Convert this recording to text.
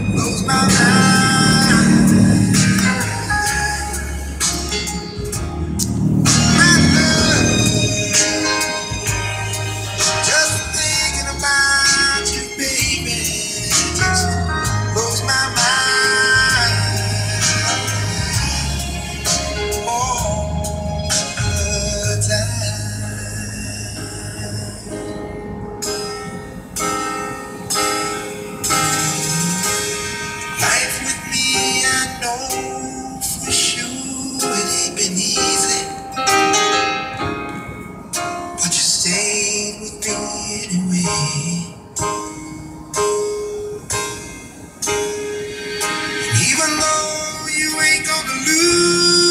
Close my eyes. even though you ain't gonna lose.